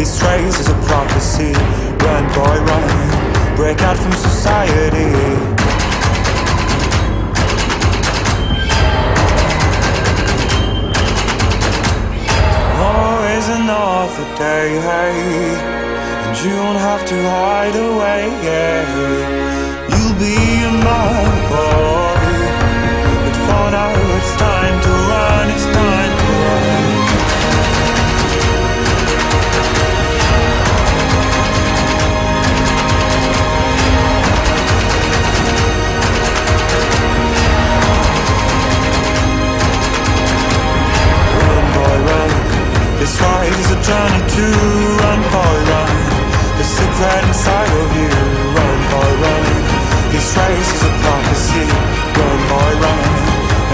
This race is a prophecy. Run, boy, run. Break out from society. Another day. And you don't have to hide away. You'll be to run, boy, run. The secret inside of you. Run, boy, run. This race is a prophecy. Run, boy, run.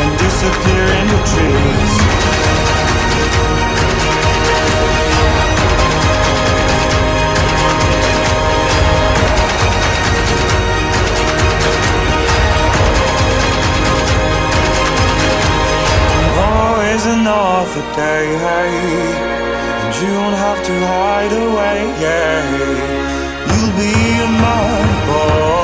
And disappear in the trees. Another day, you don't have to hide away, yeah. You'll be mine, boy.